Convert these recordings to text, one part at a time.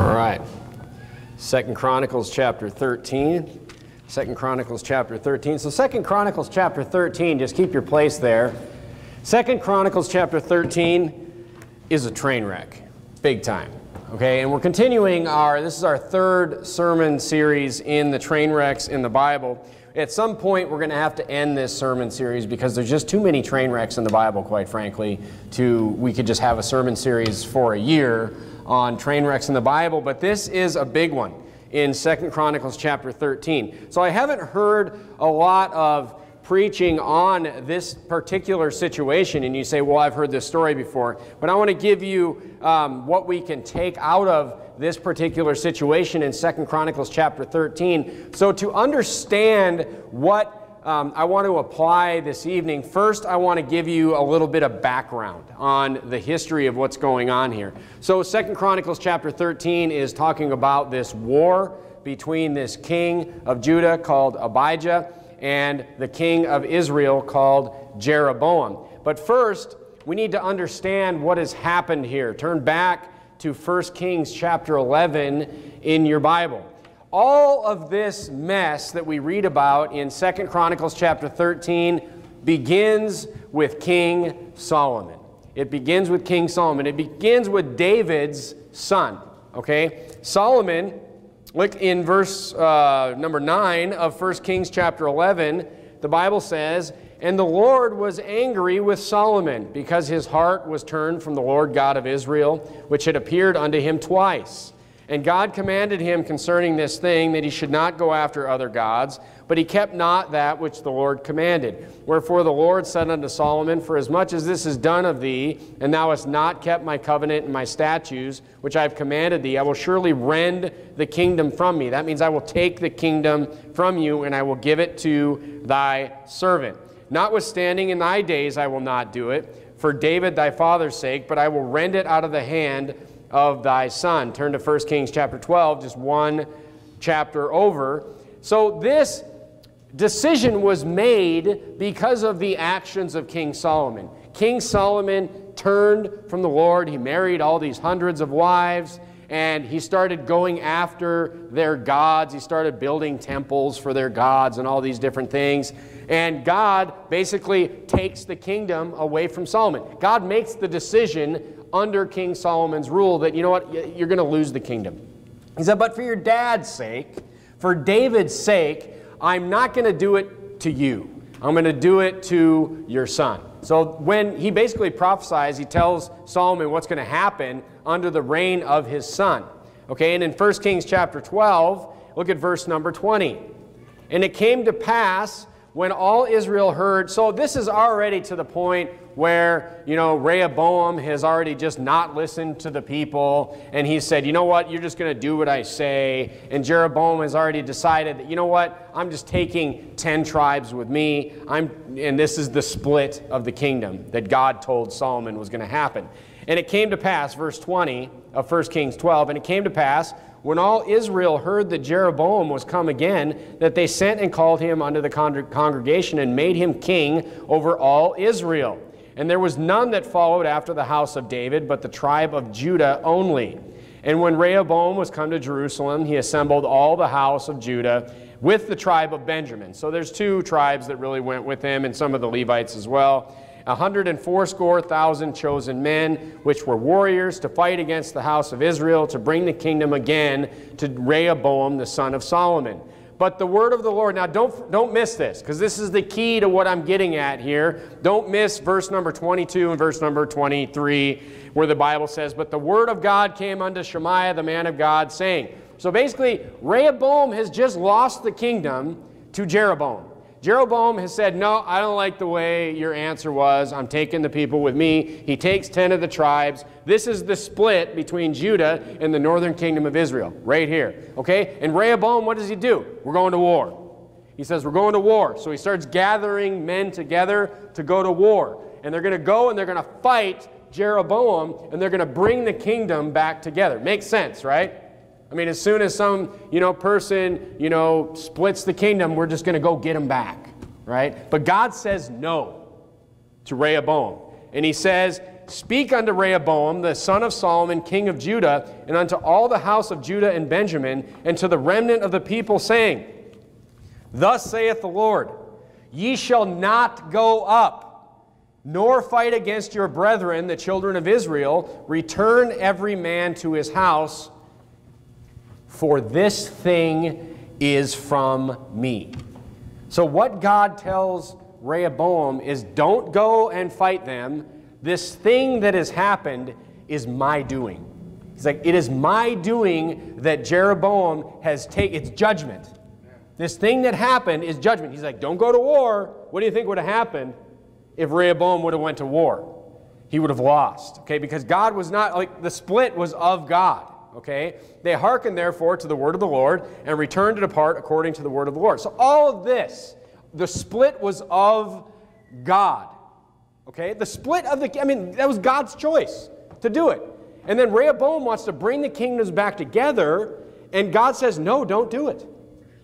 All right. Second Chronicles chapter 13. Second Chronicles chapter 13. So Second Chronicles chapter 13, just keep your place there. Second Chronicles chapter 13 is a train wreck. Big time. Okay, and we're continuing our, this is our third sermon series in the train wrecks in the Bible. At some point, we're going to have to end this sermon series because there's just too many train wrecks in the Bible, quite frankly, to, we could just have a sermon series for a year on train wrecks in the Bible, but this is a big one in Second Chronicles chapter 13. So I haven't heard a lot of preaching on this particular situation, and you say, Well, I've heard this story before, but I want to give you um, what we can take out of this particular situation in Second Chronicles chapter 13. So, to understand what um, I want to apply this evening, first I want to give you a little bit of background on the history of what's going on here. So, Second Chronicles chapter 13 is talking about this war between this king of Judah called Abijah and the king of Israel called Jeroboam. But first, we need to understand what has happened here. Turn back to 1 Kings chapter 11 in your Bible. All of this mess that we read about in 2 Chronicles chapter 13 begins with King Solomon. It begins with King Solomon. It begins with David's son. Okay? Solomon Look in verse uh, number 9 of 1 Kings chapter 11. The Bible says, And the Lord was angry with Solomon because his heart was turned from the Lord God of Israel, which had appeared unto him twice. And God commanded him concerning this thing that he should not go after other gods, but he kept not that which the Lord commanded. Wherefore the Lord said unto Solomon, For as much as this is done of thee, and thou hast not kept my covenant and my statutes, which I have commanded thee, I will surely rend the kingdom from me. That means I will take the kingdom from you, and I will give it to thy servant. Notwithstanding, in thy days I will not do it, for David thy father's sake, but I will rend it out of the hand of thy son. Turn to 1 Kings chapter 12, just one chapter over. So this decision was made because of the actions of King Solomon. King Solomon turned from the Lord. He married all these hundreds of wives and he started going after their gods. He started building temples for their gods and all these different things. And God basically takes the kingdom away from Solomon. God makes the decision under King Solomon's rule that, you know what, you're going to lose the kingdom. He said, but for your dad's sake, for David's sake, I'm not going to do it to you. I'm going to do it to your son. So when he basically prophesies, he tells Solomon what's going to happen under the reign of his son. Okay, and in 1 Kings chapter 12, look at verse number 20. And it came to pass when all Israel heard, so this is already to the point where, you know, Rehoboam has already just not listened to the people, and he said, you know what, you're just going to do what I say. And Jeroboam has already decided that, you know what, I'm just taking 10 tribes with me, I'm, and this is the split of the kingdom that God told Solomon was going to happen. And it came to pass, verse 20 of 1 Kings 12, and it came to pass when all Israel heard that Jeroboam was come again, that they sent and called him unto the congregation and made him king over all Israel. And there was none that followed after the house of David, but the tribe of Judah only. And when Rehoboam was come to Jerusalem, he assembled all the house of Judah with the tribe of Benjamin. So there's two tribes that really went with him, and some of the Levites as well a hundred and fourscore thousand chosen men, which were warriors to fight against the house of Israel, to bring the kingdom again to Rehoboam, the son of Solomon. But the word of the Lord, now don't, don't miss this, because this is the key to what I'm getting at here. Don't miss verse number 22 and verse number 23, where the Bible says, But the word of God came unto Shemaiah, the man of God, saying, So basically, Rehoboam has just lost the kingdom to Jeroboam. Jeroboam has said, No, I don't like the way your answer was. I'm taking the people with me. He takes 10 of the tribes. This is the split between Judah and the northern kingdom of Israel, right here. Okay? And Rehoboam, what does he do? We're going to war. He says, We're going to war. So he starts gathering men together to go to war. And they're going to go and they're going to fight Jeroboam and they're going to bring the kingdom back together. Makes sense, right? I mean, as soon as some, you know, person, you know, splits the kingdom, we're just going to go get him back, right? But God says no to Rehoboam. And he says, Speak unto Rehoboam, the son of Solomon, king of Judah, and unto all the house of Judah and Benjamin, and to the remnant of the people, saying, Thus saith the Lord, Ye shall not go up, nor fight against your brethren, the children of Israel. Return every man to his house, for this thing is from me. So, what God tells Rehoboam is don't go and fight them. This thing that has happened is my doing. He's like, it is my doing that Jeroboam has taken, it's judgment. This thing that happened is judgment. He's like, don't go to war. What do you think would have happened if Rehoboam would have went to war? He would have lost, okay? Because God was not, like, the split was of God, okay? They hearkened, therefore, to the word of the Lord and returned to depart according to the word of the Lord. So all of this the split was of God. Okay? The split of the, I mean, that was God's choice to do it. And then Rehoboam wants to bring the kingdoms back together, and God says, no, don't do it.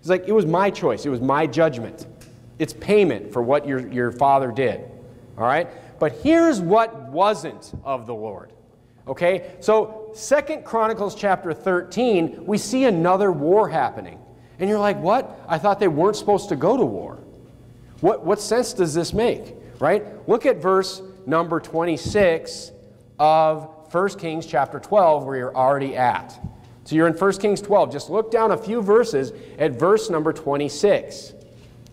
He's like, it was my choice, it was my judgment. It's payment for what your, your father did. All right? But here's what wasn't of the Lord. Okay? So, Second Chronicles chapter 13, we see another war happening. And you're like, what? I thought they weren't supposed to go to war. What, what sense does this make, right? Look at verse number 26 of 1 Kings chapter 12, where you're already at. So you're in 1 Kings 12. Just look down a few verses at verse number 26.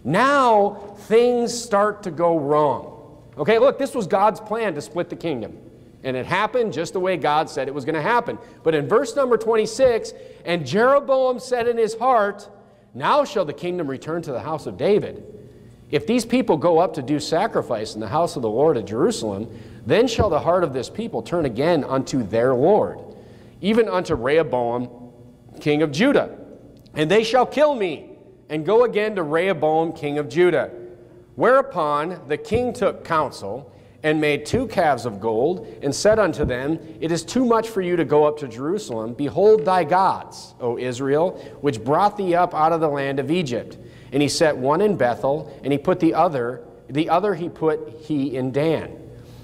Now things start to go wrong. Okay, look, this was God's plan to split the kingdom. And it happened just the way God said it was going to happen. But in verse number 26, and Jeroboam said in his heart, Now shall the kingdom return to the house of David. If these people go up to do sacrifice in the house of the Lord at Jerusalem, then shall the heart of this people turn again unto their Lord, even unto Rehoboam, king of Judah. And they shall kill me, and go again to Rehoboam, king of Judah. Whereupon the king took counsel, and made two calves of gold, and said unto them, It is too much for you to go up to Jerusalem. Behold thy gods, O Israel, which brought thee up out of the land of Egypt. And he set one in Bethel, and he put the other, the other he put he in Dan.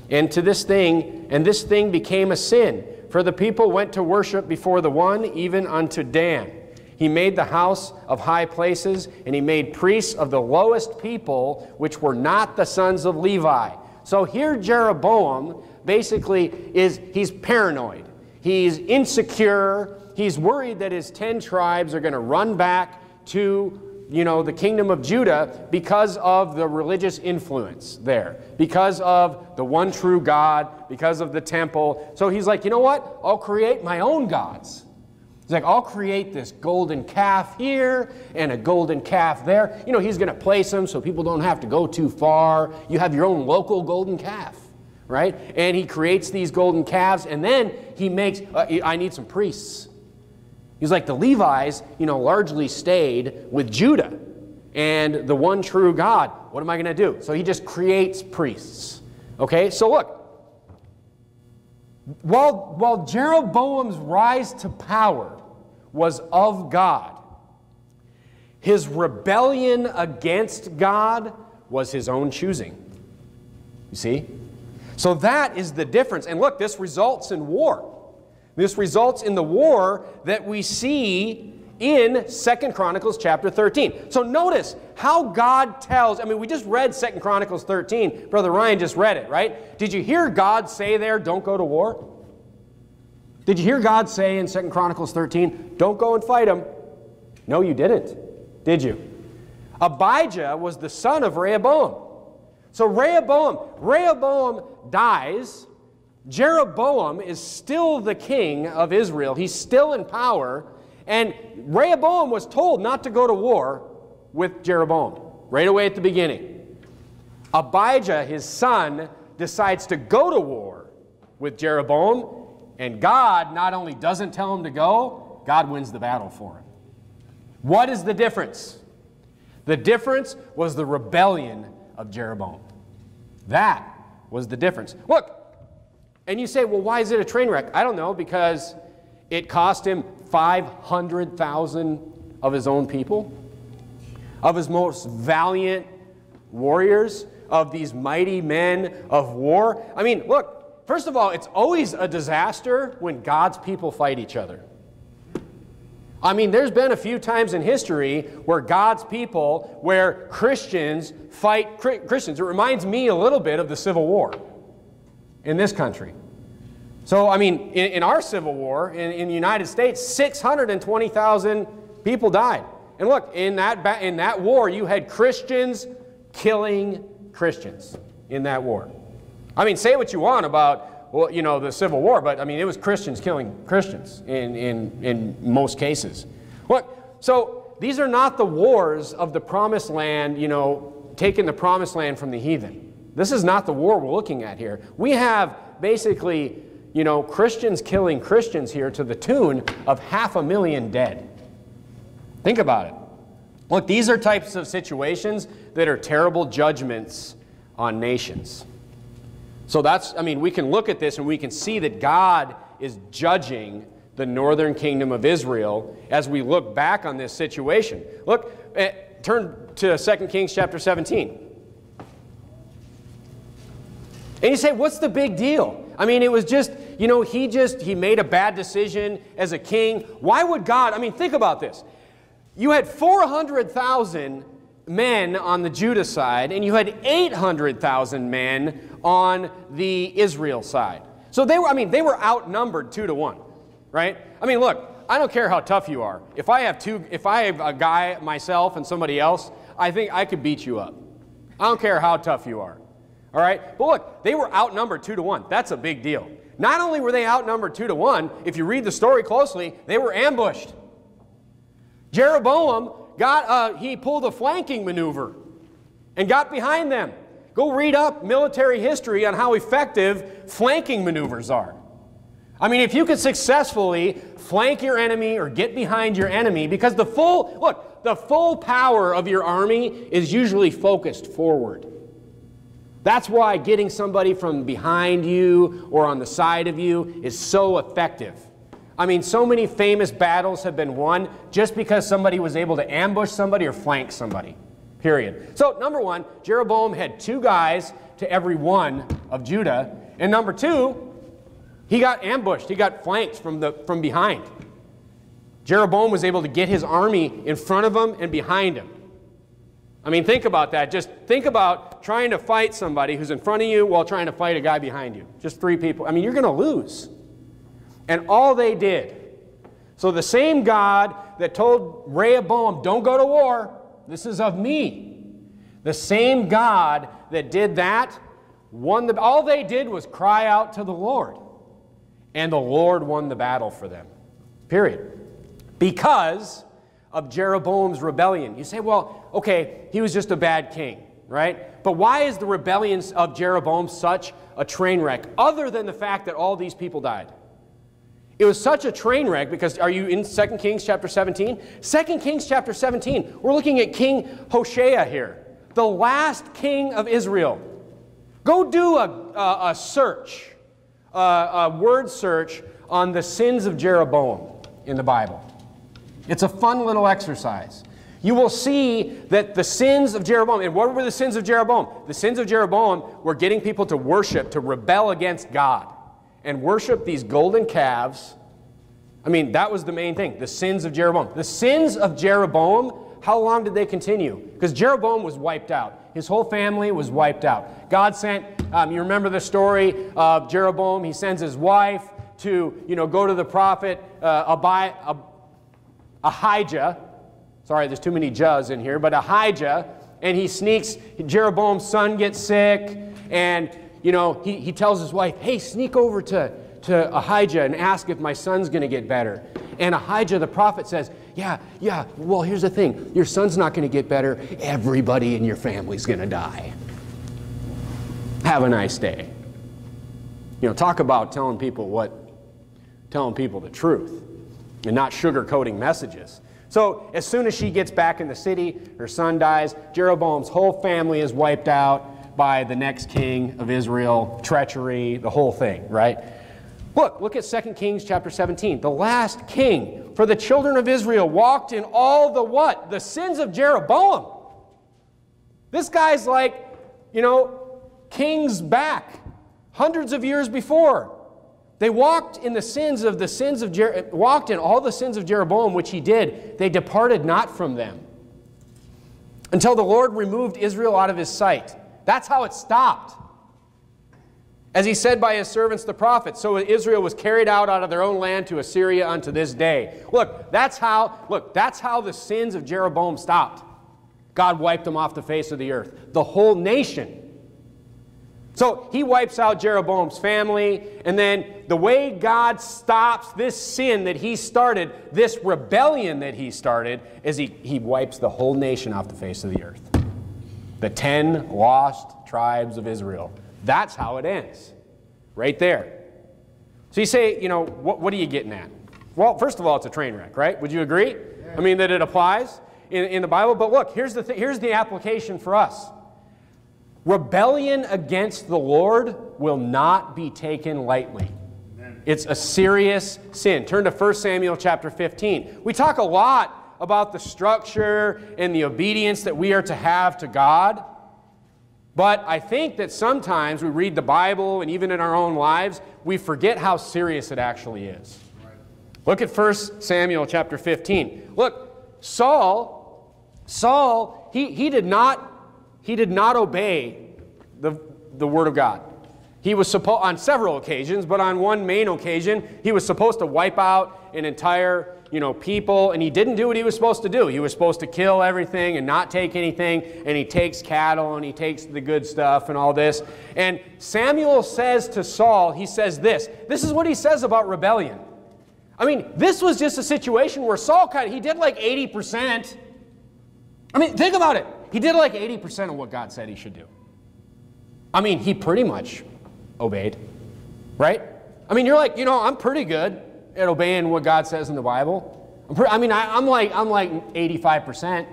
And to this thing, and this thing became a sin, for the people went to worship before the one, even unto Dan. He made the house of high places, and he made priests of the lowest people, which were not the sons of Levi. So here Jeroboam basically is he's paranoid. He's insecure. He's worried that his 10 tribes are going to run back to you know, the kingdom of Judah because of the religious influence there, because of the one true God, because of the temple. So he's like, you know what? I'll create my own gods. He's like, I'll create this golden calf here and a golden calf there. You know, he's going to place them so people don't have to go too far. You have your own local golden calf, right? And he creates these golden calves, and then he makes, uh, I need some priests. He's like, the Levites, you know, largely stayed with Judah and the one true God. What am I going to do? So he just creates priests. Okay, so look. While, while Jeroboam's rise to power was of God, his rebellion against God was his own choosing. You see? So that is the difference. And look, this results in war. This results in the war that we see in Second Chronicles chapter 13. So notice how God tells, I mean, we just read Second Chronicles 13. Brother Ryan just read it, right? Did you hear God say there, don't go to war? Did you hear God say in Second Chronicles 13, don't go and fight them? No, you didn't, did you? Abijah was the son of Rehoboam. So Rehoboam, Rehoboam dies Jeroboam is still the king of Israel. He's still in power. And Rehoboam was told not to go to war with Jeroboam right away at the beginning. Abijah, his son, decides to go to war with Jeroboam. And God not only doesn't tell him to go, God wins the battle for him. What is the difference? The difference was the rebellion of Jeroboam. That was the difference. Look, and you say, well, why is it a train wreck? I don't know, because it cost him 500,000 of his own people, of his most valiant warriors, of these mighty men of war. I mean, look, first of all, it's always a disaster when God's people fight each other. I mean, there's been a few times in history where God's people, where Christians fight Christians. It reminds me a little bit of the Civil War in this country. So, I mean, in, in our Civil War in, in the United States, 620,000 people died. And look, in that, in that war, you had Christians killing Christians in that war. I mean, say what you want about, well, you know, the Civil War, but I mean, it was Christians killing Christians in, in, in most cases. Look, so these are not the wars of the promised land, you know, taking the promised land from the heathen. This is not the war we're looking at here. We have basically, you know, Christians killing Christians here to the tune of half a million dead. Think about it. Look, these are types of situations that are terrible judgments on nations. So that's, I mean, we can look at this and we can see that God is judging the northern kingdom of Israel as we look back on this situation. Look, eh, turn to 2 Kings chapter 17. And you say, what's the big deal? I mean, it was just, you know, he just, he made a bad decision as a king. Why would God, I mean, think about this. You had 400,000 men on the Judah side, and you had 800,000 men on the Israel side. So they were, I mean, they were outnumbered two to one, right? I mean, look, I don't care how tough you are. If I have two, if I have a guy, myself, and somebody else, I think I could beat you up. I don't care how tough you are. All right? But look, they were outnumbered two to one. That's a big deal. Not only were they outnumbered two to one, if you read the story closely, they were ambushed. Jeroboam got, uh, he pulled a flanking maneuver and got behind them. Go read up military history on how effective flanking maneuvers are. I mean, if you could successfully flank your enemy or get behind your enemy, because the full, look, the full power of your army is usually focused forward. That's why getting somebody from behind you or on the side of you is so effective. I mean, so many famous battles have been won just because somebody was able to ambush somebody or flank somebody. Period. So, number one, Jeroboam had two guys to every one of Judah. And number two, he got ambushed. He got flanked from, the, from behind. Jeroboam was able to get his army in front of him and behind him. I mean, think about that. Just think about trying to fight somebody who's in front of you while trying to fight a guy behind you. Just three people. I mean, you're going to lose. And all they did. So the same God that told Rehoboam, don't go to war, this is of me. The same God that did that won the all they did was cry out to the Lord. And the Lord won the battle for them. Period. Because of Jeroboam's rebellion. You say, well, okay, he was just a bad king, right? But why is the rebellion of Jeroboam such a train wreck, other than the fact that all these people died? It was such a train wreck because are you in 2 Kings chapter 17? 2 Kings chapter 17, we're looking at King Hoshea here, the last king of Israel. Go do a, a, a search, a, a word search on the sins of Jeroboam in the Bible. It's a fun little exercise. You will see that the sins of Jeroboam, and what were the sins of Jeroboam? The sins of Jeroboam were getting people to worship, to rebel against God and worship these golden calves. I mean, that was the main thing the sins of Jeroboam. The sins of Jeroboam, how long did they continue? Because Jeroboam was wiped out. His whole family was wiped out. God sent, um, you remember the story of Jeroboam, he sends his wife to, you know, go to the prophet uh, Abi, Ahijah. Sorry, there's too many Jahs in here, but Ahijah, and he sneaks, Jeroboam's son gets sick, and you know, he, he tells his wife, hey, sneak over to, to Ahijah and ask if my son's going to get better. And Ahijah, the prophet, says, yeah, yeah, well, here's the thing. Your son's not going to get better. Everybody in your family's going to die. Have a nice day. You know, talk about telling people what, telling people the truth and not sugarcoating messages. So as soon as she gets back in the city, her son dies, Jeroboam's whole family is wiped out by the next king of Israel, treachery, the whole thing, right? Look, look at 2 Kings chapter 17. The last king for the children of Israel walked in all the what? The sins of Jeroboam. This guy's like, you know, king's back. hundreds of years before. They walked in the sins of the sins of Jer- walked in all the sins of Jeroboam, which he did. They departed not from them until the Lord removed Israel out of his sight. That's how it stopped. As he said by his servants the prophets, so Israel was carried out out of their own land to Assyria unto this day. Look, that's how, look, that's how the sins of Jeroboam stopped. God wiped them off the face of the earth. The whole nation. So he wipes out Jeroboam's family, and then the way God stops this sin that he started, this rebellion that he started, is he, he wipes the whole nation off the face of the earth. The ten lost tribes of Israel. That's how it ends, right there. So you say, you know, what, what are you getting at? Well, first of all, it's a train wreck, right? Would you agree? I mean, that it applies in, in the Bible. But look, here's the, th- here's the application for us rebellion against the Lord will not be taken lightly. It's a serious sin. Turn to 1 Samuel chapter 15. We talk a lot about the structure and the obedience that we are to have to God. But I think that sometimes we read the Bible and even in our own lives, we forget how serious it actually is. Look at 1 Samuel chapter 15. Look, Saul, Saul, he, he, did, not, he did not obey the, the word of God. He was supposed, on several occasions, but on one main occasion, he was supposed to wipe out an entire you know, people, and he didn't do what he was supposed to do. He was supposed to kill everything and not take anything, and he takes cattle and he takes the good stuff and all this. And Samuel says to Saul, he says this. This is what he says about rebellion. I mean, this was just a situation where Saul kind of, he did like 80%. I mean, think about it. He did like 80% of what God said he should do. I mean, he pretty much obeyed, right? I mean, you're like, you know, I'm pretty good at obeying what God says in the Bible. I mean, I, am like, I'm like 85%.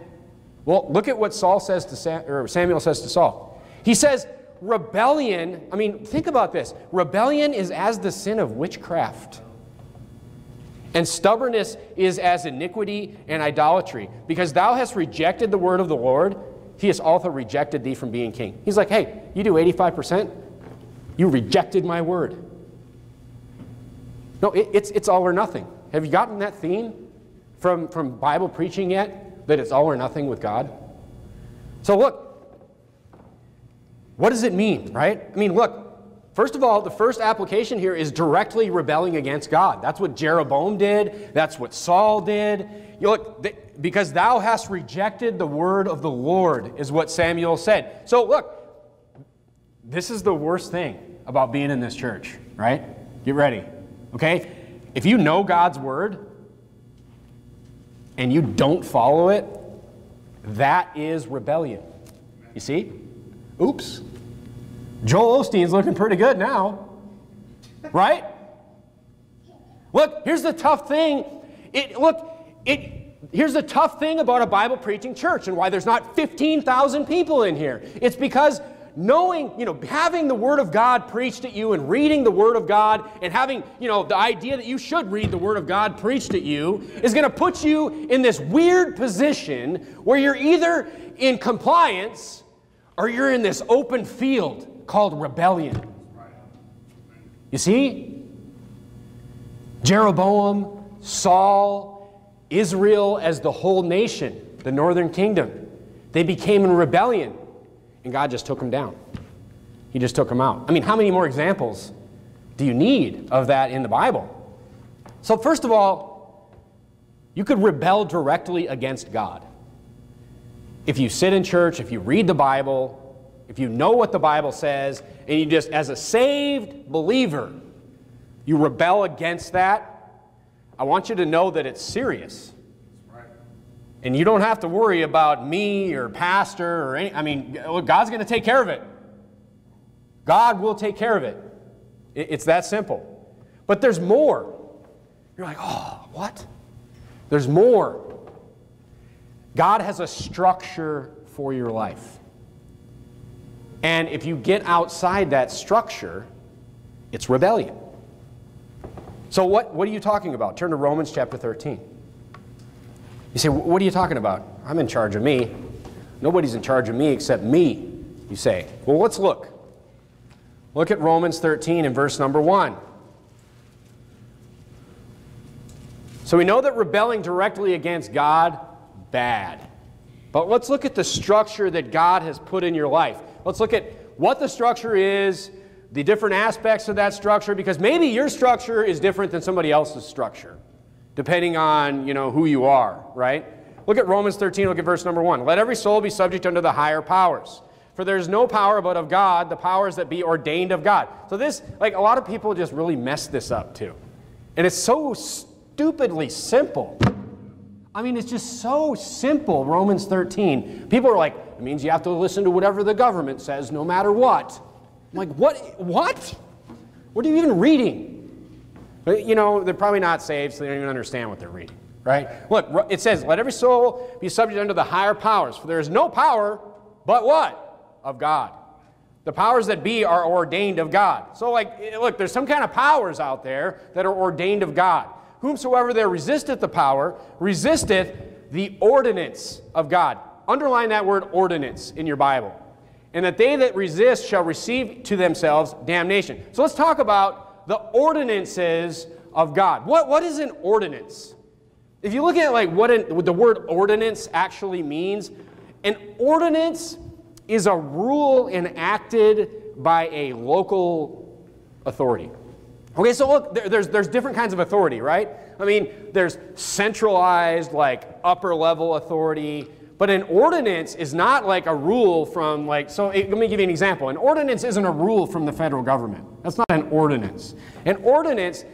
Well, look at what Saul says to Sam, or Samuel says to Saul. He says, rebellion, I mean, think about this. Rebellion is as the sin of witchcraft. And stubbornness is as iniquity and idolatry. Because thou hast rejected the word of the Lord, he has also rejected thee from being king. He's like, hey, you do 85%? You rejected my word. No, it, it's, it's all or nothing. Have you gotten that theme from, from Bible preaching yet? That it's all or nothing with God? So, look, what does it mean, right? I mean, look, First of all, the first application here is directly rebelling against God. That's what Jeroboam did. That's what Saul did. You look, because thou hast rejected the word of the Lord, is what Samuel said. So look, this is the worst thing about being in this church, right? Get ready. Okay? If you know God's word and you don't follow it, that is rebellion. You see? Oops. Joel Osteen's looking pretty good now. Right? Look, here's the tough thing. It look, it here's the tough thing about a Bible preaching church and why there's not 15,000 people in here. It's because knowing, you know, having the Word of God preached at you and reading the Word of God and having, you know, the idea that you should read the Word of God preached at you is going to put you in this weird position where you're either in compliance or you're in this open field called rebellion. You see? Jeroboam, Saul, Israel as the whole nation, the northern kingdom, they became in rebellion and God just took him down. He just took him out. I mean, how many more examples do you need of that in the Bible? So, first of all, you could rebel directly against God. If you sit in church, if you read the Bible, if you know what the Bible says, and you just, as a saved believer, you rebel against that, I want you to know that it's serious. And you don't have to worry about me or pastor or any, I mean, God's going to take care of it. God will take care of it. It's that simple. But there's more. You're like, oh, what? There's more. God has a structure for your life. And if you get outside that structure, it's rebellion. So, what, what are you talking about? Turn to Romans chapter 13. You say, What are you talking about? I'm in charge of me. Nobody's in charge of me except me, you say. Well, let's look. Look at Romans 13 and verse number 1. So we know that rebelling directly against God, bad. But let's look at the structure that God has put in your life. Let's look at what the structure is, the different aspects of that structure, because maybe your structure is different than somebody else's structure, depending on you know who you are, right? Look at Romans 13, look at verse number 1. Let every soul be subject unto the higher powers. For there is no power but of God, the powers that be ordained of God. So this, like a lot of people just really mess this up too. And it's so stupidly simple. I mean, it's just so simple, Romans 13. People are like, it means you have to listen to whatever the government says no matter what. I'm like, what? What? What are you even reading? You know, they're probably not saved, so they don't even understand what they're reading, right? Look, it says, let every soul be subject unto the higher powers, for there is no power but what? Of God. The powers that be are ordained of God. So, like, eh, look, there's some kind of powers out there that are ordained of God. Whomsoever there resisteth the power, resisteth the ordinance of God. Underline that word ordinance in your Bible. And that they that resist shall receive to themselves damnation. So let's talk about the ordinances of God. What, what is an ordinance? If you look at like what, an, what the word ordinance actually means, an ordinance is a rule enacted by a local authority. Okay, so look, there, there's, there's different kinds of authority, right? I mean, there's centralized, like upper level authority, but an ordinance is not like a rule from, like, so it, let me give you an example. An ordinance isn't a rule from the federal government. That's not an ordinance. An ordinance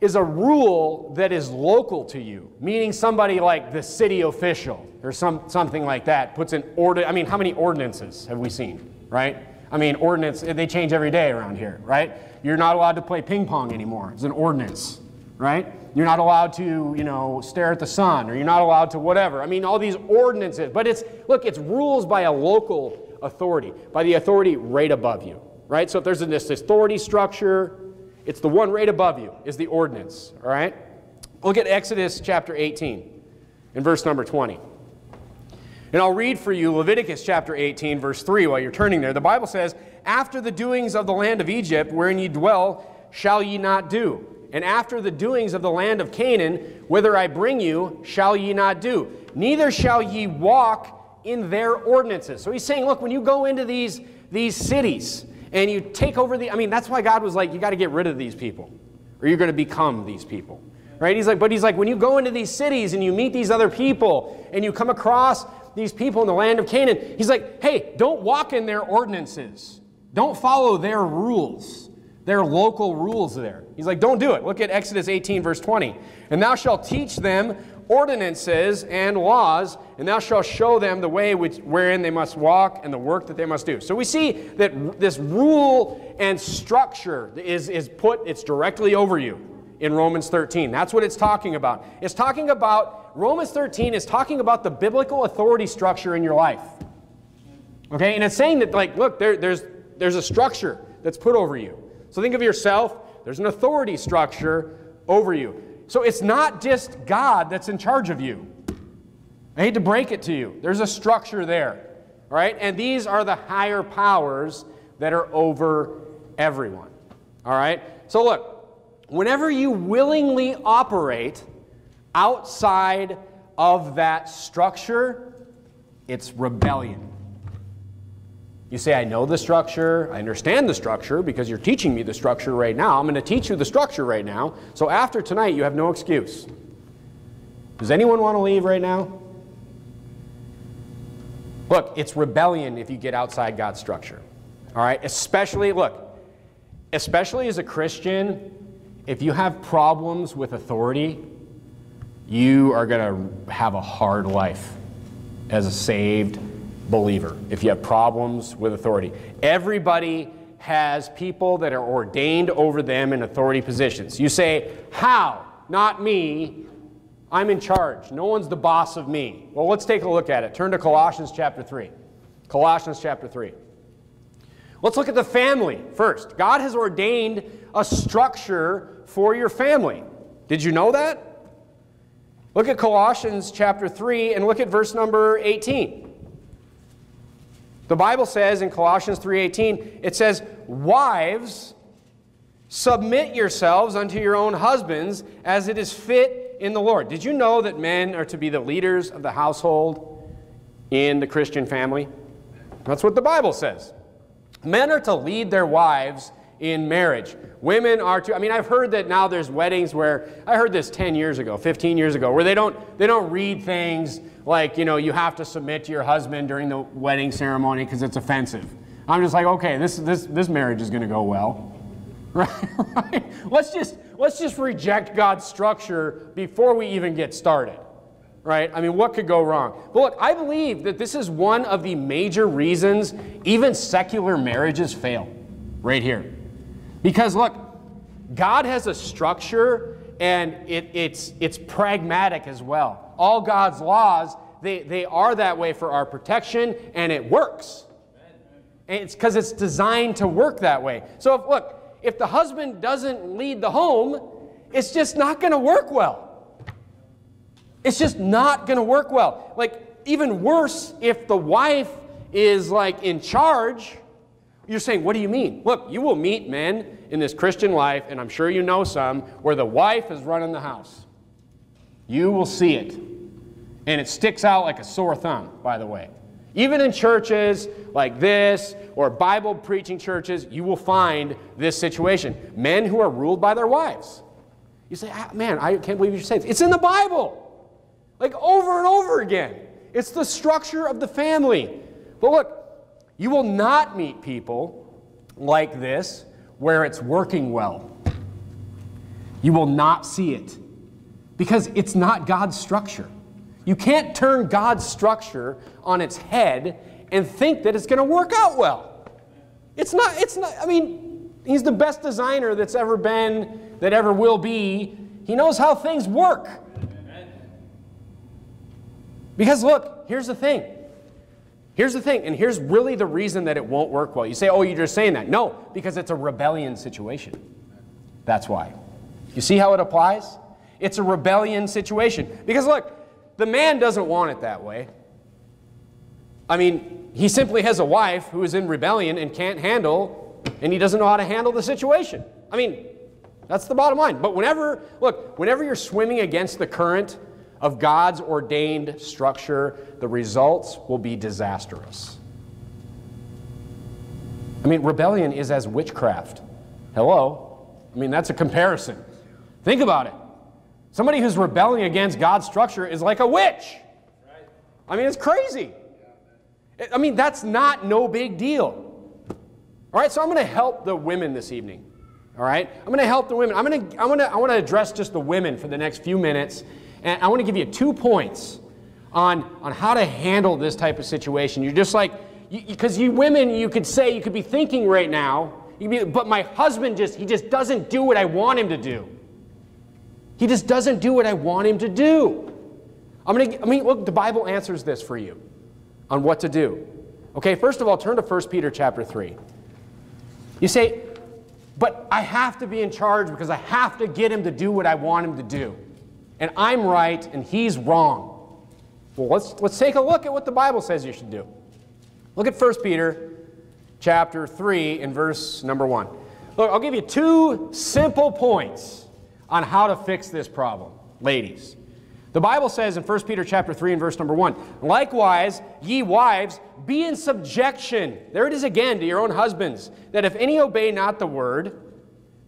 is a rule that is local to you, meaning somebody like the city official or some, something like that puts an order. I mean, how many ordinances have we seen, right? I mean, ordinance, they change every day around here, right? You're not allowed to play ping pong anymore. It's an ordinance, right? You're not allowed to, you know, stare at the sun, or you're not allowed to whatever. I mean, all these ordinances. But it's, look, it's rules by a local authority, by the authority right above you, right? So if there's this authority structure, it's the one right above you is the ordinance, all right? Look at Exodus chapter 18 and verse number 20. And I'll read for you Leviticus chapter 18, verse 3, while you're turning there. The Bible says, After the doings of the land of Egypt, wherein ye dwell, shall ye not do. And after the doings of the land of Canaan, whither I bring you, shall ye not do. Neither shall ye walk in their ordinances. So he's saying, look, when you go into these, these cities and you take over the, I mean, that's why God was like, you got to get rid of these people, or you're going to become these people. Right? He's like, but he's like, when you go into these cities and you meet these other people and you come across these people in the land of Canaan, he's like, hey, don't walk in their ordinances. Don't follow their rules, their local rules there. He's like, don't do it. Look at Exodus 18, verse 20. And thou shalt teach them ordinances and laws, and thou shalt show them the way which, wherein they must walk and the work that they must do. So we see that this rule and structure is, is put, it's directly over you in Romans 13. That's what it's talking about. It's talking about Romans 13 is talking about the biblical authority structure in your life. Okay, and it's saying that, like, look, there, there's, there's a structure that's put over you. So think of yourself, there's an authority structure over you. So it's not just God that's in charge of you. I hate to break it to you. There's a structure there. All right? And these are the higher powers that are over everyone. All right? So look, whenever you willingly operate outside of that structure, it's rebellion. You say, I know the structure, I understand the structure because you're teaching me the structure right now. I'm going to teach you the structure right now. So after tonight, you have no excuse. Does anyone want to leave right now? Look, it's rebellion if you get outside God's structure. All right? Especially, look, especially as a Christian, if you have problems with authority, you are going to have a hard life as a saved believer if you have problems with authority. Everybody has people that are ordained over them in authority positions. You say, How? Not me. I'm in charge. No one's the boss of me. Well, let's take a look at it. Turn to Colossians chapter 3. Colossians chapter 3. Let's look at the family first. God has ordained a structure for your family. Did you know that? Look at Colossians chapter 3 and look at verse number 18. The Bible says in Colossians 3:18, it says, "Wives, submit yourselves unto your own husbands as it is fit in the Lord." Did you know that men are to be the leaders of the household in the Christian family? That's what the Bible says. Men are to lead their wives in marriage. Women are to I mean I've heard that now there's weddings where I heard this 10 years ago, 15 years ago where they don't they don't read things like, you know, you have to submit to your husband during the wedding ceremony because it's offensive. I'm just like, okay, this this this marriage is going to go well. Right? right? Let's just let's just reject God's structure before we even get started. Right? I mean, what could go wrong? But look, I believe that this is one of the major reasons even secular marriages fail. Right here. Because look, God has a structure and it, it's, it's pragmatic as well. All God's laws, they, they are that way for our protection and it works. And it's because it's designed to work that way. So, if, look, if the husband doesn't lead the home, it's just not going to work well. It's just not going to work well. Like, even worse, if the wife is like in charge you're saying, what do you mean? Look, you will meet men in this Christian life, and I'm sure you know some, where the wife is running the house. You will see it. And it sticks out like a sore thumb, by the way. Even in churches like this, or Bible preaching churches, you will find this situation. Men who are ruled by their wives. You say, ah, man, I can't believe you say this. It's in the Bible. Like over and over again. It's the structure of the family. But look, you will not meet people like this where it's working well. You will not see it because it's not God's structure. You can't turn God's structure on its head and think that it's going to work out well. It's not, it's not, I mean, he's the best designer that's ever been, that ever will be. He knows how things work. Because look, here's the thing Here's the thing, and here's really the reason that it won't work well. You say, oh, you're just saying that. No, because it's a rebellion situation. That's why. You see how it applies? It's a rebellion situation. Because look, the man doesn't want it that way. I mean, he simply has a wife who is in rebellion and can't handle, and he doesn't know how to handle the situation. I mean, that's the bottom line. But whenever, look, whenever you're swimming against the current, of God's ordained structure, the results will be disastrous. I mean, rebellion is as witchcraft. Hello? I mean, that's a comparison. Think about it. Somebody who's rebelling against God's structure is like a witch. I mean, it's crazy. I mean, that's not no big deal. All right, so I'm going to help the women this evening. All right, I'm going to help the women. I'm going to, I'm going to, I want to address just the women for the next few minutes and I want to give you two points on, on how to handle this type of situation. You're just like, because you, you, women, you could say, you could be thinking right now, be, but my husband just, he just doesn't do what I want him to do. He just doesn't do what I want him to do. I'm to, I mean, look, the Bible answers this for you on what to do. Okay, first of all, turn to 1 Peter chapter 3. You say, but I have to be in charge because I have to get him to do what I want him to do and I'm right and he's wrong. Well, let's, let's take a look at what the Bible says you should do. Look at 1 Peter chapter 3 and verse number 1. Look, I'll give you two simple points on how to fix this problem, ladies. The Bible says in 1 Peter chapter 3 and verse number 1, Likewise, ye wives, be in subjection. There it is again to your own husbands, that if any obey not the word,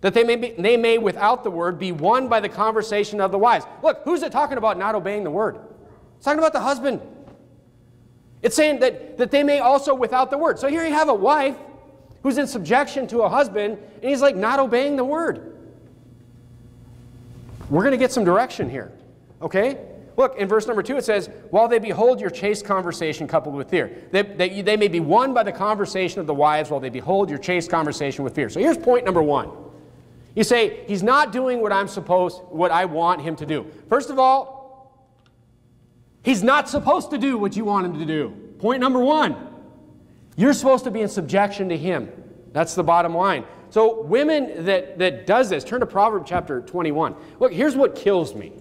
that they may, be, they may, without the word, be won by the conversation of the wives. Look, who's it talking about not obeying the word? It's talking about the husband. It's saying that, that they may also without the word. So here you have a wife who's in subjection to a husband, and he's like not obeying the word. We're going to get some direction here, okay? Look, in verse number two, it says, While they behold your chaste conversation coupled with fear. They, they, they may be won by the conversation of the wives while they behold your chaste conversation with fear. So here's point number one. You say, he's not doing what I'm supposed, what I want him to do. First of all, he's not supposed to do what you want him to do. Point number one, you're supposed to be in subjection to him. That's the bottom line. So women that, that does this, turn to Proverbs chapter 21. Look, here's what kills me.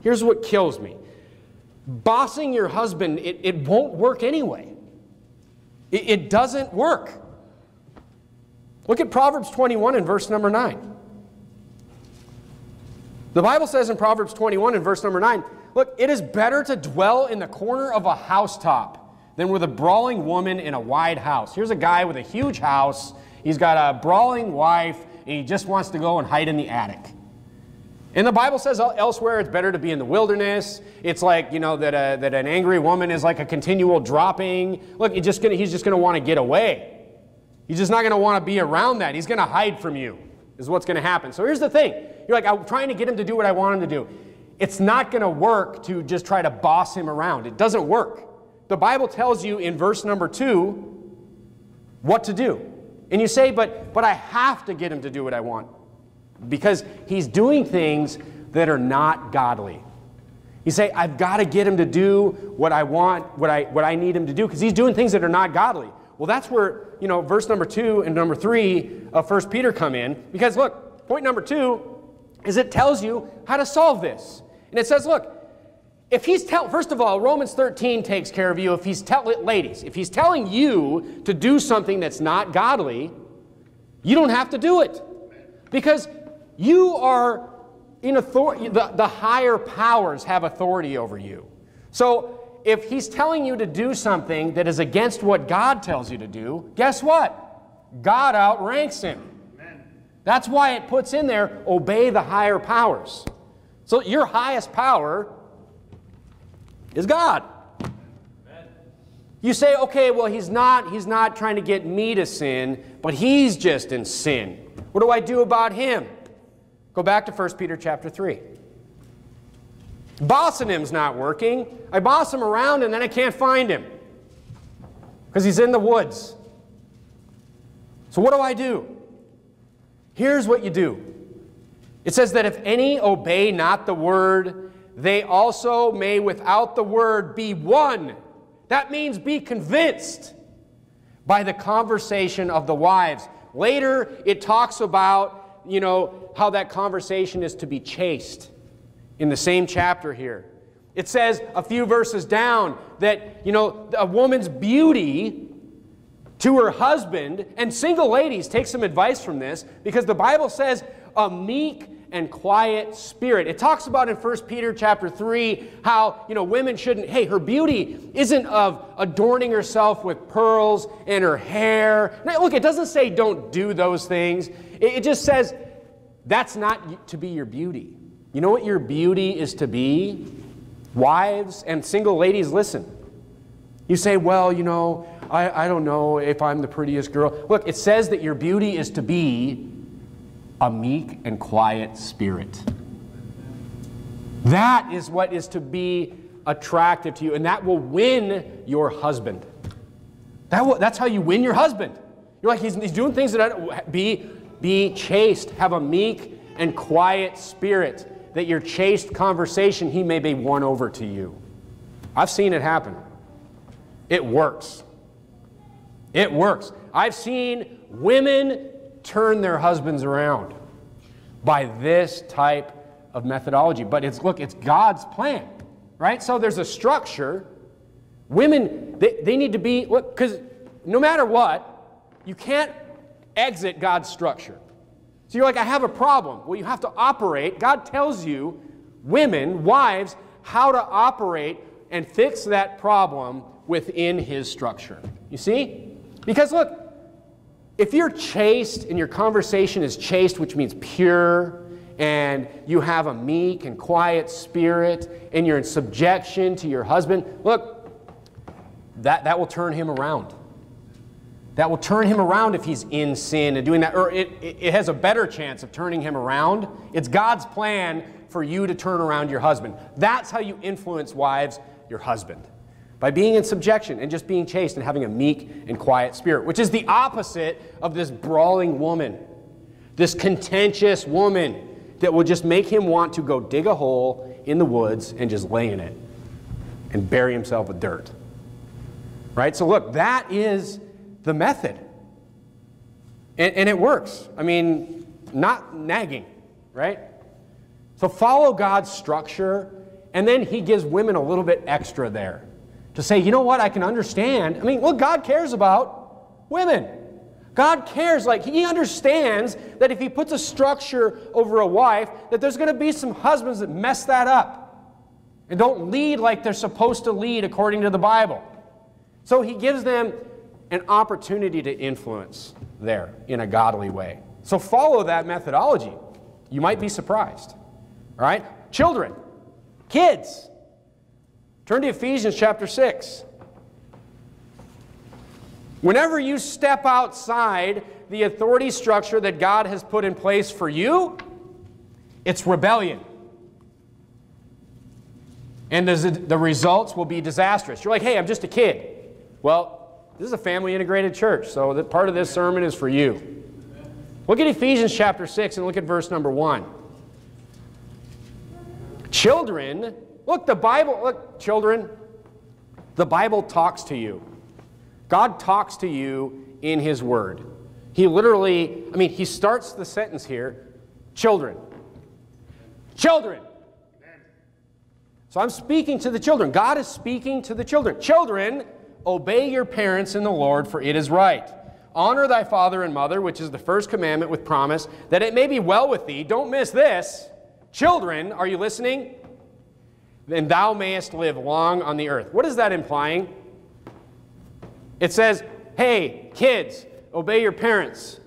Here's what kills me. Bossing your husband, it, it won't work anyway. It, it doesn't work. Look at Proverbs 21 and verse number 9. The Bible says in Proverbs 21 and verse number 9, look, it is better to dwell in the corner of a housetop than with a brawling woman in a wide house. Here's a guy with a huge house. He's got a brawling wife, and he just wants to go and hide in the attic. And the Bible says elsewhere it's better to be in the wilderness. It's like, you know, that, a, that an angry woman is like a continual dropping. Look, he's just gonna, he's just going to want to get away. He's just not going to want to be around that. He's going to hide from you, is what's going to happen. So here's the thing you're like, I'm trying to get him to do what I want him to do. It's not going to work to just try to boss him around. It doesn't work. The Bible tells you in verse number two what to do. And you say, but, but I have to get him to do what I want because he's doing things that are not godly. You say, I've got to get him to do what I want, what I, what I need him to do, because he's doing things that are not godly. Well, that's where, you know, verse number two and number three of First Peter come in. Because look, point number two is it tells you how to solve this. And it says, look, if he's tell first of all, Romans 13 takes care of you. If he's tell ladies, if he's telling you to do something that's not godly, you don't have to do it. Because you are in authority, the, the higher powers have authority over you. So if he's telling you to do something that is against what God tells you to do, guess what? God outranks him. That's why it puts in there, obey the higher powers. So your highest power is God. You say, okay, well, he's not, he's not trying to get me to sin, but he's just in sin. What do I do about him? Go back to 1 Peter chapter 3. Bossing not working. I boss him around and then I can't find him because he's in the woods. So what do I do? Here's what you do. It says that if any obey not the word, they also may without the word be won. That means be convinced by the conversation of the wives. Later, it talks about you know, how that conversation is to be chaste in the same chapter here. It says a few verses down that, you know, a woman's beauty to her husband, and single ladies take some advice from this because the Bible says a meek and quiet spirit. It talks about in 1 Peter chapter 3 how, you know, women shouldn't, hey, her beauty isn't of adorning herself with pearls and her hair. Now, look, it doesn't say don't do those things. It, it just says that's not to be your beauty. You know what your beauty is to be? Wives and single ladies, listen. You say, well, you know, I, I don't know if I'm the prettiest girl. Look, it says that your beauty is to be a meek and quiet spirit. That is what is to be attractive to you, and that will win your husband. That will, that's how you win your husband. You're like, he's, he's doing things that I, be, be chaste, have a meek and quiet spirit, that your chaste conversation, he may be won over to you. I've seen it happen. It works. It works. I've seen women turn their husbands around by this type of methodology. But it's, look, it's God's plan, right? So there's a structure. Women, they, they need to be, look, because no matter what, you can't exit God's structure. So you're like, I have a problem. Well, you have to operate. God tells you, women, wives, how to operate and fix that problem within His structure. You see? Because look, if you're chaste and your conversation is chaste, which means pure, and you have a meek and quiet spirit, and you're in subjection to your husband, look, that, that will turn him around. That will turn him around if he's in sin and doing that, or it, it has a better chance of turning him around. It's God's plan for you to turn around your husband. That's how you influence wives, your husband by being in subjection and just being chaste and having a meek and quiet spirit, which is the opposite of this brawling woman, this contentious woman that will just make him want to go dig a hole in the woods and just lay in it and bury himself with dirt. Right? So, look, that is the method. And, and it works. I mean, not nagging, right? So, follow God's structure, and then He gives women a little bit extra there to say, you know what, I can understand. I mean, well, God cares about women. God cares, like, He understands that if He puts a structure over a wife, that there's going to be some husbands that mess that up and don't lead like they're supposed to lead according to the Bible. So He gives them an opportunity to influence there in a godly way. So follow that methodology. You might be surprised. All right? Children, kids, turn to Ephesians chapter 6. Whenever you step outside the authority structure that God has put in place for you, it's rebellion. And the results will be disastrous. You're like, hey, I'm just a kid. Well, this is a family integrated church, so that part of this sermon is for you. Look at Ephesians chapter 6 and look at verse number 1. Children, look, the Bible, look, children, the Bible talks to you. God talks to you in His Word. He literally, I mean, He starts the sentence here children. Children. So I'm speaking to the children. God is speaking to the children. Children, obey your parents in the Lord, for it is right. Honor thy father and mother, which is the first commandment with promise, that it may be well with thee. Don't miss this. Children, are you listening? Then thou mayest live long on the earth. What is that implying? It says, hey, kids, obey your parents,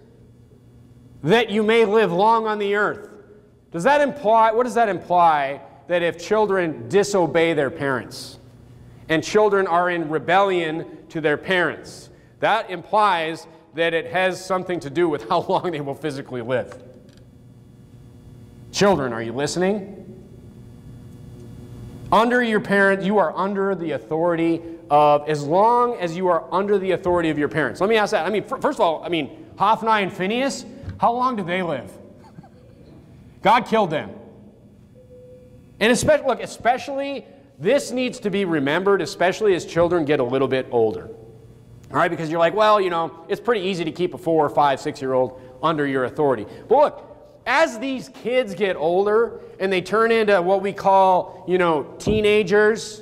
that you may live long on the earth. Does that imply, what does that imply? That if children disobey their parents and children are in rebellion to their parents, that implies that it has something to do with how long they will physically live. Children, are you listening? Under your parent, you are under the authority of, as long as you are under the authority of your parents. Let me ask that. I mean, first of all, I mean, Hophni and Phinehas, how long did they live? God killed them. And especially, look, especially, this needs to be remembered, especially as children get a little bit older. All right, because you're like, well, you know, it's pretty easy to keep a four or five, six year old under your authority. But look, as these kids get older and they turn into what we call, you know, teenagers,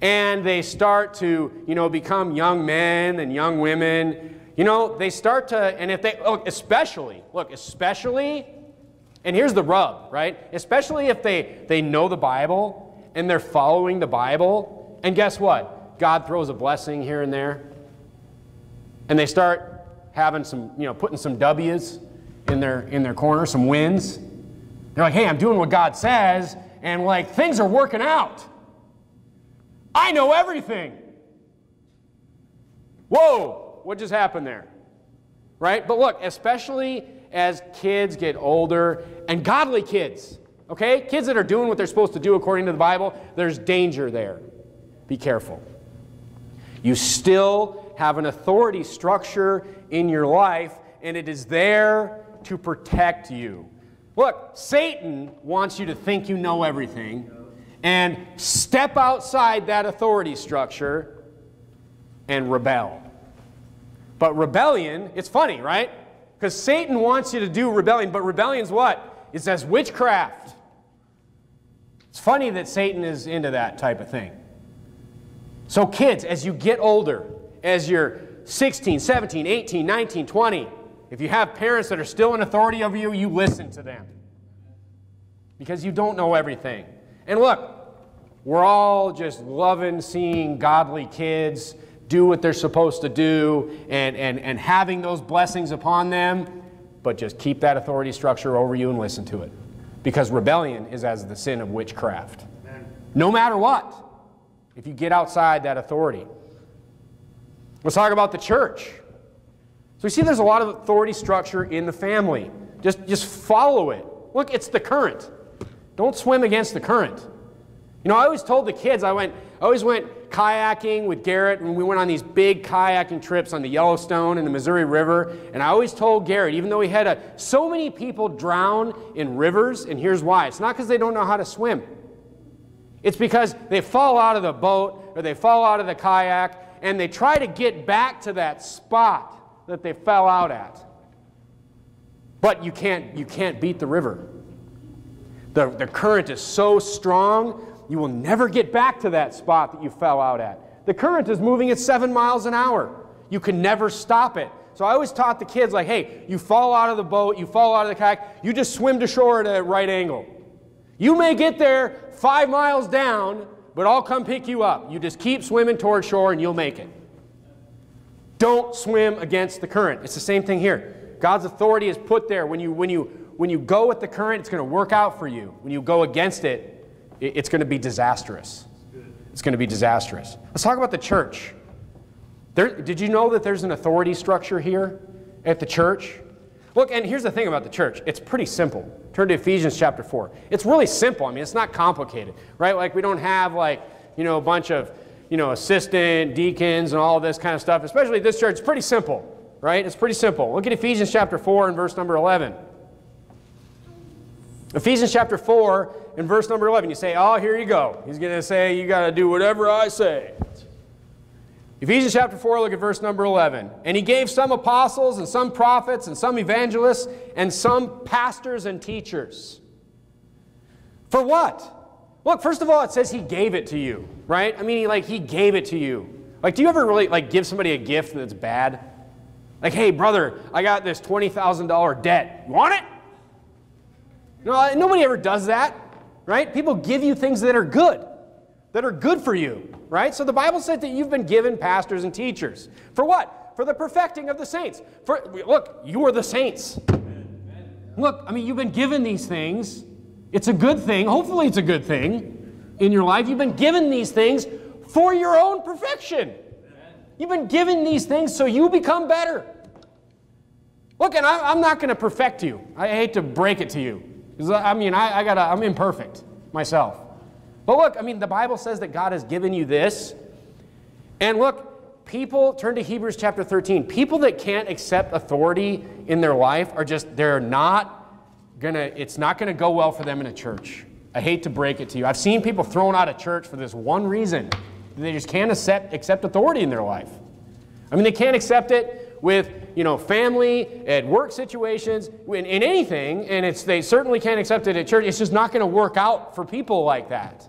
and they start to, you know, become young men and young women, you know, they start to, and if they, look, especially, look, especially, and here's the rub, right? Especially if they, they know the Bible and they're following the Bible, and guess what? God throws a blessing here and there and they start having some, you know, putting some W's in their, in their corner, some wins. They're like, hey, I'm doing what God says, and like things are working out. I know everything. Whoa, what just happened there? Right? But look, especially as kids get older and godly kids, okay? Kids that are doing what they're supposed to do according to the Bible, there's danger there. Be careful. You still have an authority structure in your life, and it is there to protect you. Look, Satan wants you to think you know everything and step outside that authority structure and rebel. But rebellion, it's funny, right? Because Satan wants you to do rebellion, but rebellion's what? It says witchcraft. It's funny that Satan is into that type of thing. So, kids, as you get older, as you're 16, 17, 18, 19, 20, if you have parents that are still in authority over you, you listen to them. Because you don't know everything. And look, we're all just loving seeing godly kids do what they're supposed to do and, and, and having those blessings upon them, but just keep that authority structure over you and listen to it. Because rebellion is as the sin of witchcraft. Amen. No matter what, if you get outside that authority. Let's talk about the church. So we see there's a lot of authority structure in the family. Just, just follow it. Look, it's the current. Don't swim against the current. You know, I always told the kids, I went, I always went kayaking with Garrett, and we went on these big kayaking trips on the Yellowstone and the Missouri River. And I always told Garrett, even though he had a, so many people drown in rivers, and here's why it's not because they don't know how to swim, it's because they fall out of the boat or they fall out of the kayak and they try to get back to that spot that they fell out at. But you can't, you can't beat the river. The, the current is so strong you will never get back to that spot that you fell out at. The current is moving at seven miles an hour. You can never stop it. So I always taught the kids, like, hey, you fall out of the boat, you fall out of the kayak, you just swim to shore at a right angle. You may get there five miles down, but I'll come pick you up. You just keep swimming toward shore and you'll make it. Don't swim against the current. It's the same thing here. God's authority is put there. When you, when you, when you go with the current, it's going to work out for you. When you go against it, it's going to be disastrous. It's going to be disastrous. Let's talk about the church. There, did you know that there's an authority structure here at the church? Look, and here's the thing about the church it's pretty simple. Turn to Ephesians chapter 4. It's really simple. I mean, it's not complicated, right? Like, we don't have, like, you know, a bunch of, you know, assistant deacons and all this kind of stuff, especially this church. It's pretty simple, right? It's pretty simple. Look at Ephesians chapter 4 and verse number 11. Ephesians chapter 4 and verse number 11. You say, oh, here you go. He's going to say, you got to do whatever I say. Ephesians chapter 4, look at verse number 11. And he gave some apostles and some prophets and some evangelists and some pastors and teachers. For what? Look, first of all, it says he gave it to you, right? I mean, like, he gave it to you. Like, do you ever really, like, give somebody a gift that's bad? Like, hey, brother, I got this $20,000 debt. You want it? No, nobody ever does that, right? People give you things that are good that are good for you, right? So the Bible said that you've been given pastors and teachers. For what? For the perfecting of the saints. For look, you are the saints. Look, I mean, you've been given these things. It's a good thing. Hopefully, it's a good thing in your life. You've been given these things for your own perfection. You've been given these things so you become better. Look, and I'm not going to perfect you. I hate to break it to you. Because I mean, I, I gotta, I'm imperfect myself. But look, I mean, the Bible says that God has given you this. And look, people, turn to Hebrews chapter 13. People that can't accept authority in their life are just, they're not gonna, it's not gonna go well for them in a church. I hate to break it to you. I've seen people thrown out of church for this one reason. They just can't accept, accept authority in their life. I mean, they can't accept it with, you know, family, at work situations, in, in anything, and it's, they certainly can't accept it at church. It's just not going to work out for people like that.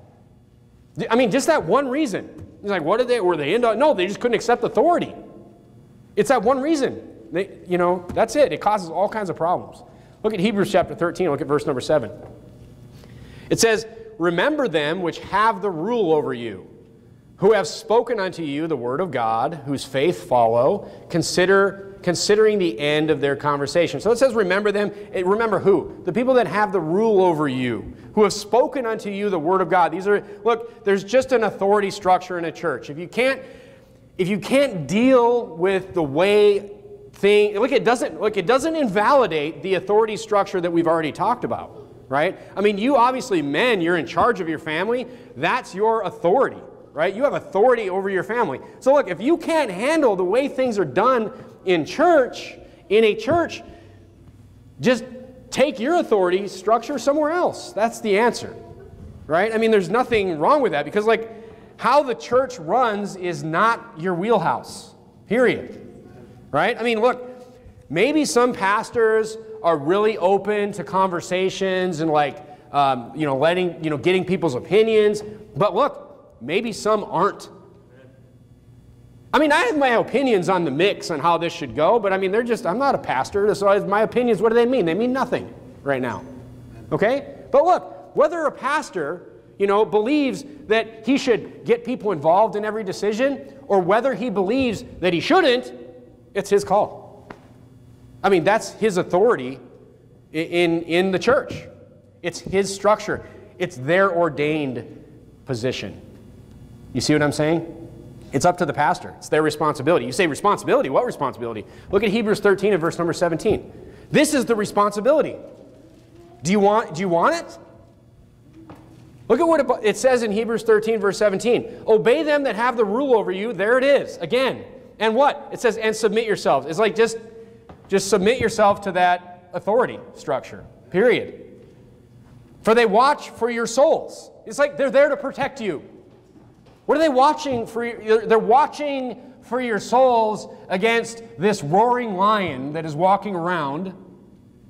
I mean, just that one reason. He's like, what did they, were they into? No, they just couldn't accept authority. It's that one reason. They, you know, that's it. It causes all kinds of problems. Look at Hebrews chapter 13, look at verse number 7. It says, Remember them which have the rule over you, who have spoken unto you the word of God, whose faith follow. Consider considering the end of their conversation. So it says, remember them. Eh, remember who? The people that have the rule over you, who have spoken unto you the word of God. These are, look, there's just an authority structure in a church. If you can't, if you can't deal with the way thing, look, it doesn't, look, it doesn't invalidate the authority structure that we've already talked about, right? I mean, you obviously, men, you're in charge of your family. That's your authority right? You have authority over your family. So, look, if you can't handle the way things are done in church, in a church, just take your authority structure somewhere else. That's the answer, right? I mean, there's nothing wrong with that because, like, how the church runs is not your wheelhouse, period, right? I mean, look, maybe some pastors are really open to conversations and, like, um, you know, letting, you know, getting people's opinions, but look, maybe some aren't. I mean, I have my opinions on the mix and how this should go, but I mean, they're just, I'm not a pastor, so my opinions, what do they mean? They mean nothing right now. Okay? But look, whether a pastor, you know, believes that he should get people involved in every decision, or whether he believes that he shouldn't, it's his call. I mean, that's his authority in, in the church. It's his structure. It's their ordained position. You see what I'm saying? It's up to the pastor. It's their responsibility. You say responsibility? What responsibility? Look at Hebrews 13 and verse number 17. This is the responsibility. Do you want, do you want it? Look at what it says in Hebrews 13, verse 17. Obey them that have the rule over you. There it is. Again. And what? It says, and submit yourselves. It's like just, just submit yourself to that authority structure. Period. For they watch for your souls. It's like they're there to protect you. What are they watching for? They're watching for your souls against this roaring lion that is walking around,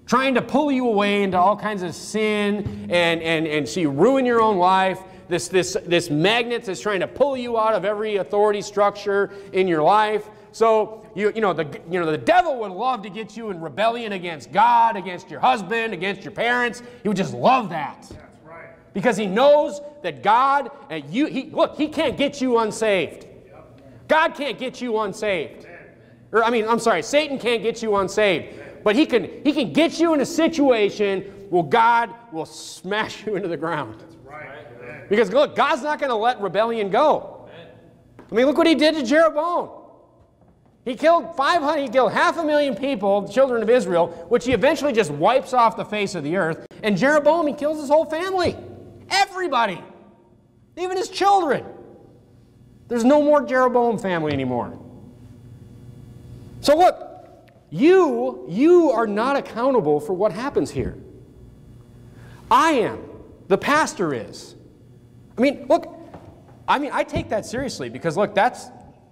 trying to pull you away into all kinds of sin and, and, and so ruin your own life, this, this, this magnet that's trying to pull you out of every authority structure in your life. So, you, you, know, the, you know, the devil would love to get you in rebellion against God, against your husband, against your parents. He would just love that. Because he knows that God, and you, he, look, he can't get you unsaved. God can't get you unsaved. Or, I mean, I'm sorry, Satan can't get you unsaved. But he can, he can get you in a situation where God will smash you into the ground. Because look, God's not going to let rebellion go. I mean, look what he did to Jeroboam. He killed 500, he killed half a million people, children of Israel, which he eventually just wipes off the face of the earth. And Jeroboam, he kills his whole family. Everybody. Even his children. There's no more Jeroboam family anymore. So look, you, you are not accountable for what happens here. I am. The pastor is. I mean, look, I mean, I take that seriously because look, that's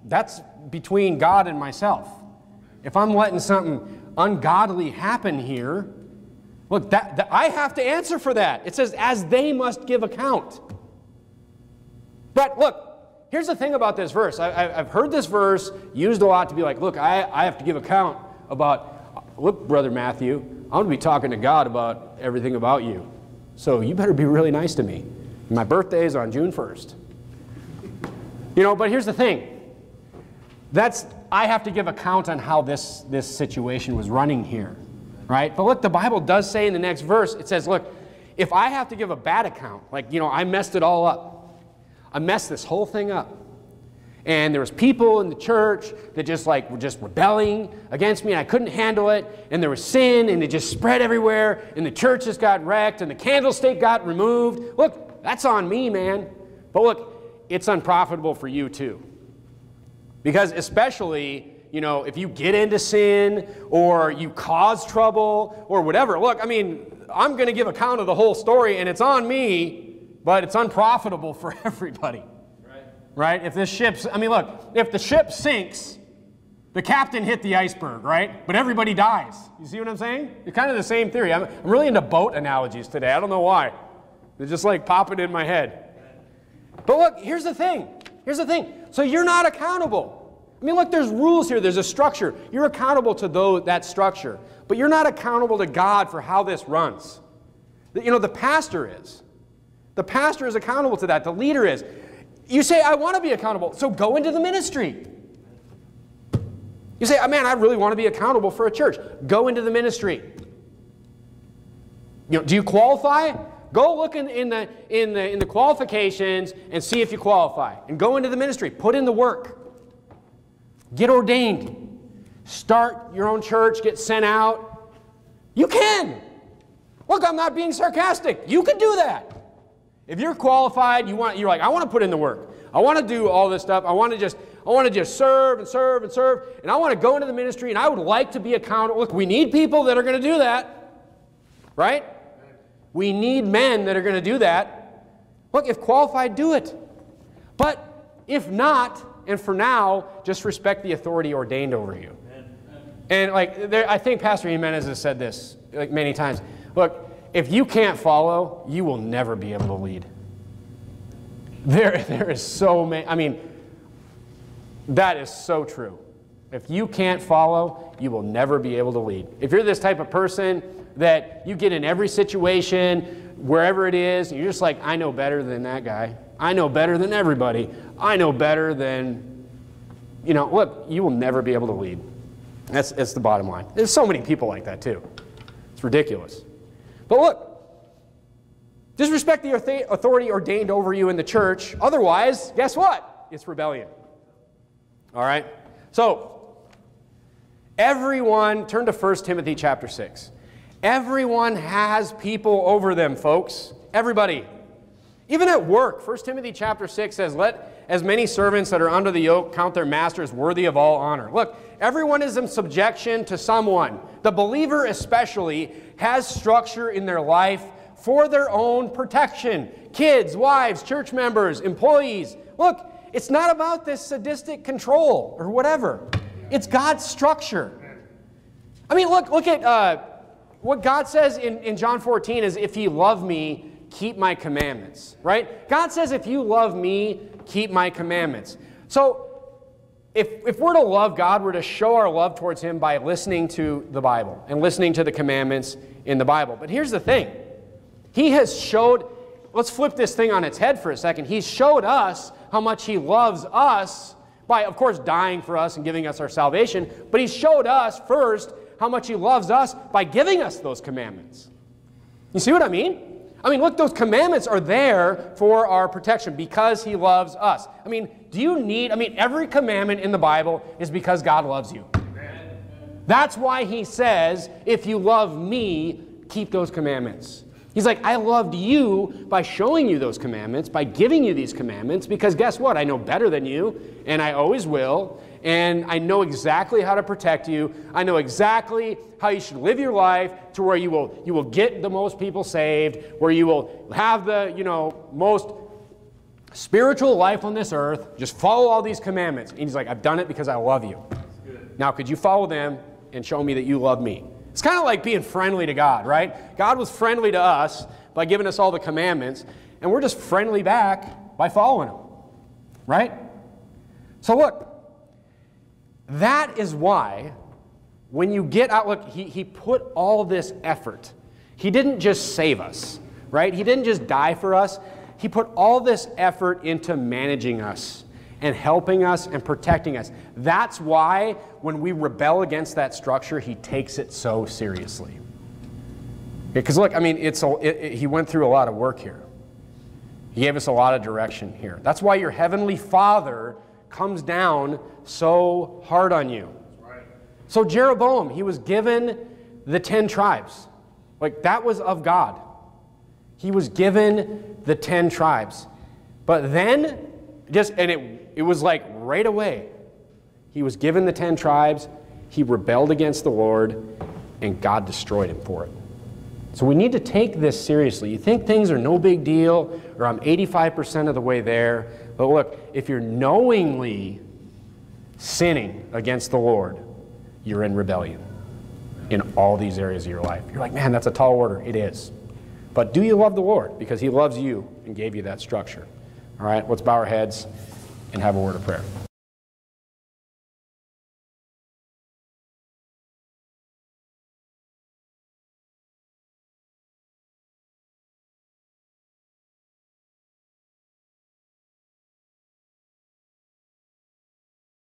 that's between God and myself. If I'm letting something ungodly happen here, look, that, that I have to answer for that. It says, as they must give account. But look, Here's the thing about this verse. I, have heard this verse used a lot to be like, look, I, I have to give account about, look, Brother Matthew, I'm going to be talking to God about everything about you. So you better be really nice to me. My birthday is on June 1st. You know, but here's the thing. That's, I have to give account on how this, this situation was running here, right? But look, the Bible does say in the next verse, it says, look, if I have to give a bad account, like, you know, I messed it all up, I messed this whole thing up. And there was people in the church that just like were just rebelling against me and I couldn't handle it. And there was sin and it just spread everywhere and the churches got wrecked and the candlestick got removed. Look, that's on me, man. But look, it's unprofitable for you too. Because especially, you know, if you get into sin or you cause trouble or whatever, look, I mean, I'm going to give account of the whole story and it's on me but it's unprofitable for everybody. Right. right? If this ship's, I mean, look, if the ship sinks, the captain hit the iceberg, right? But everybody dies. You see what I'm saying? It's kind of the same theory. I'm, I'm really into boat analogies today. I don't know why. They're just like popping in my head. But look, here's the thing. Here's the thing. So you're not accountable. I mean, look, there's rules here. There's a structure. You're accountable to those, that structure. But you're not accountable to God for how this runs. You know, the pastor is. The pastor is accountable to that. The leader is. You say, I want to be accountable, so go into the ministry. You say, oh, man, I really want to be accountable for a church. Go into the ministry. You know, do you qualify? Go look in, in, the, in, the, in the qualifications and see if you qualify. And go into the ministry. Put in the work. Get ordained. Start your own church. Get sent out. You can. Look, I'm not being sarcastic. You can do that. If you're qualified, you want, you're like, I want to put in the work. I want to do all this stuff. I want to just, I want to just serve and serve and serve. And I want to go into the ministry and I would like to be accountable. Look, we need people that are going to do that. Right? We need men that are going to do that. Look, if qualified, do it. But if not, and for now, just respect the authority ordained over you. And like, there, I think Pastor Jimenez has said this like many times. Look, if you can't follow, you will never be able to lead. There, there is so many, I mean, that is so true. If you can't follow, you will never be able to lead. If you're this type of person that you get in every situation, wherever it is, you're just like, I know better than that guy. I know better than everybody. I know better than, you know, look, you will never be able to lead. That's, that's the bottom line. There's so many people like that too. It's ridiculous. But look, disrespect the authority ordained over you in the church. Otherwise, guess what? It's rebellion. All right? So, everyone, turn to 1 Timothy chapter 6. Everyone has people over them, folks. Everybody. Even at work, 1 Timothy chapter 6 says, Let as many servants that are under the yoke count their masters worthy of all honor. Look, everyone is in subjection to someone. The believer, especially, has structure in their life for their own protection. Kids, wives, church members, employees. Look, it's not about this sadistic control or whatever. It's God's structure. I mean, look, look at uh, what God says in, in John 14 is, if ye love me, keep my commandments, right? God says, if you love me, keep my commandments. So if, if we're to love God, we're to show our love towards Him by listening to the Bible and listening to the commandments in the Bible. But here's the thing He has showed, let's flip this thing on its head for a second. He showed us how much He loves us by, of course, dying for us and giving us our salvation, but He showed us first how much He loves us by giving us those commandments. You see what I mean? I mean, look, those commandments are there for our protection because He loves us. I mean, do you need, I mean, every commandment in the Bible is because God loves you. That's why He says, if you love me, keep those commandments. He's like, I loved you by showing you those commandments, by giving you these commandments, because guess what? I know better than you, and I always will, and I know exactly how to protect you. I know exactly how you should live your life to where you will, you will get the most people saved, where you will have the, you know, most spiritual life on this earth. Just follow all these commandments. And he's like, I've done it because I love you. Now, could you follow them and show me that you love me? It's kind of like being friendly to God, right? God was friendly to us by giving us all the commandments, and we're just friendly back by following them, right? So, look, that is why when you get out, look, he, he put all this effort. He didn't just save us, right? He didn't just die for us. He put all this effort into managing us and helping us and protecting us. That's why when we rebel against that structure, he takes it so seriously. Because look, I mean, it's a, it, it, he went through a lot of work here. He gave us a lot of direction here. That's why your heavenly Father comes down so hard on you. So Jeroboam, he was given the 10 tribes. Like that was of God. He was given the 10 tribes. But then just and it it was like right away. He was given the 10 tribes, he rebelled against the Lord, and God destroyed him for it. So we need to take this seriously. You think things are no big deal, or I'm 85% of the way there. But look, if you're knowingly sinning against the Lord, you're in rebellion in all these areas of your life. You're like, man, that's a tall order. It is. But do you love the Lord? Because He loves you and gave you that structure. All right, let's bow our heads and have a word of prayer.